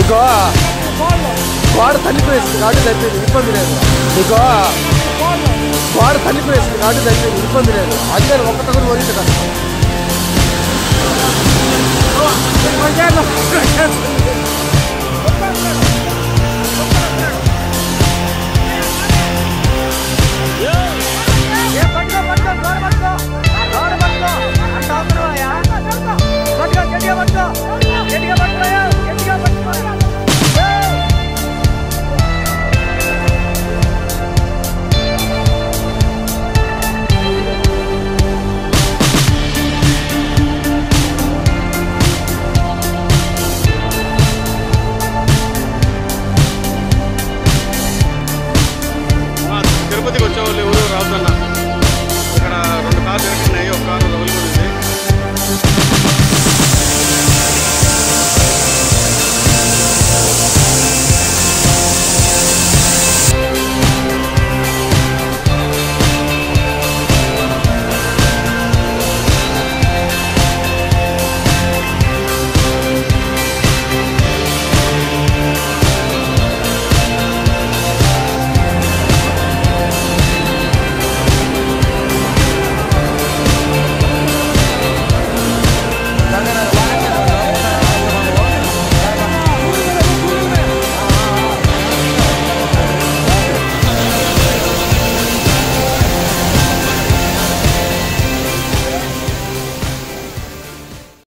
ఇంకో గోడ తల్లిపోయేసింది కాబట్టి తప్పింది ఇబ్బంది లేదు. నీకు వాడు తల్లిపోయేసింది కాబట్టి తప్పింది ఇబ్బంది లేదు. అదే ఒకటొకరు కూడా